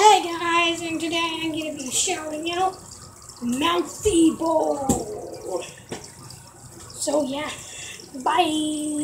Hey guys, and today I'm gonna be showing you Mouthy Bowl. So yeah, bye.